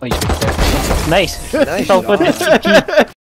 Oh. Nice. Nice Top with